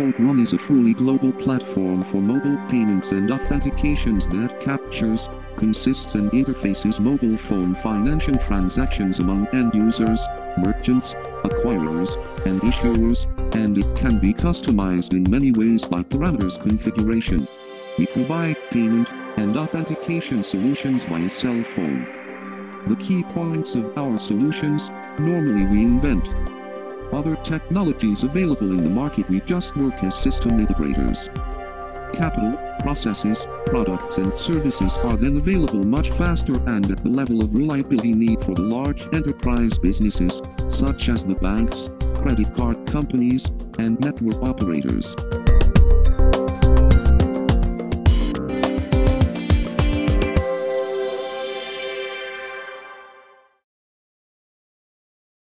CodeOne is a truly global platform for mobile payments and authentications that captures, consists and interfaces mobile phone financial transactions among end users, merchants, acquirers, and issuers, and it can be customized in many ways by parameters configuration. We provide payment and authentication solutions via cell phone. The key points of our solutions, normally we invent other technologies available in the market we just work as system integrators. Capital, processes, products and services are then available much faster and at the level of reliability need for the large enterprise businesses, such as the banks, credit card companies, and network operators.